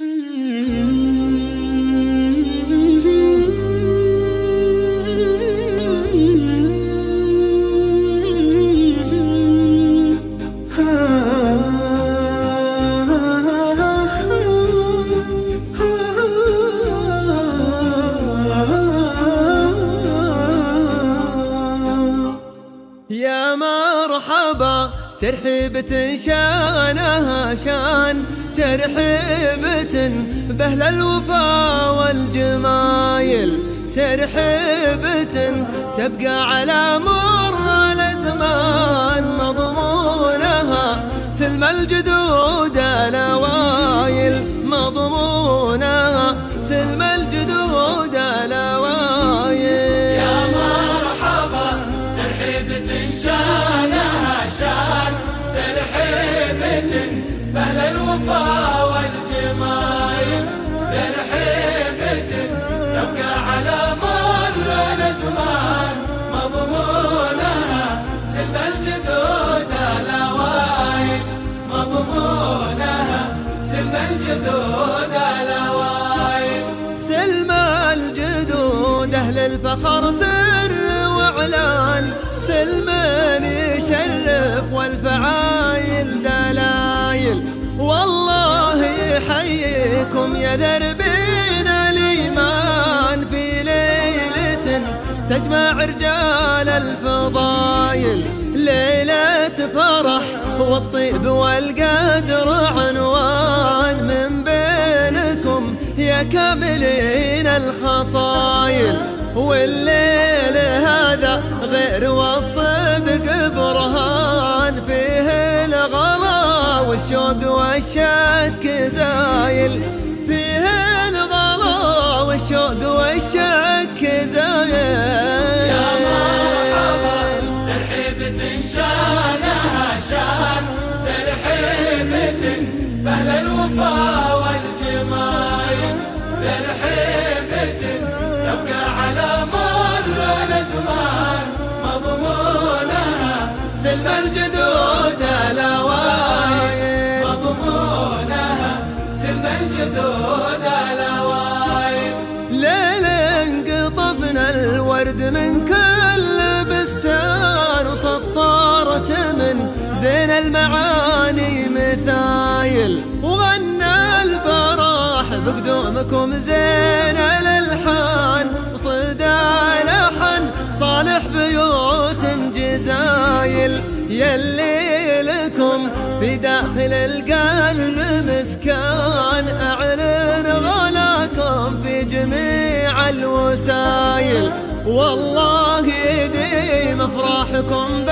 يا مرحبا ترحيبة شانها شان. ترحيبة بأهل الوفا والجمايل ترحيبة تبقى على مر الأزمان مضمونها سلم الجدود الأوائل مضمونها سلم الجدود الأوائل يا مرحبا ترحيبة شانها الوفا والجمايل ترحيبة تبقى على مر الأزمان. مضمونها سلم الجدود الأوائل مضمونها سلم الجدود الأوائل سلم الجدود أهل الفخر سر وإعلان سلم يا دربين الإيمان في ليلة تجمع رجال الفضايل ليلة فرح والطيب والقدر عنوان. من بينكم يا كاملين الخصايل والليل هذا غير والصدق برهان. فيه الغلا والشوق والشك زايل بأهل الوفا والجمايل ترحيبة تبقى على مر الأزمان مضمونها سلم الجدود الأوائل مضمونها سلم الجدود الأوائل ليل قطفنا الورد من كل المعاني مثايل وغنى الفرح بقدومكم زين الألحان. وصدى لحن صالح بيوت جزايل يلي لكم في داخل القلب مسكان. أعلن غلاكم في جميع الوسايل والله يديم افراحكم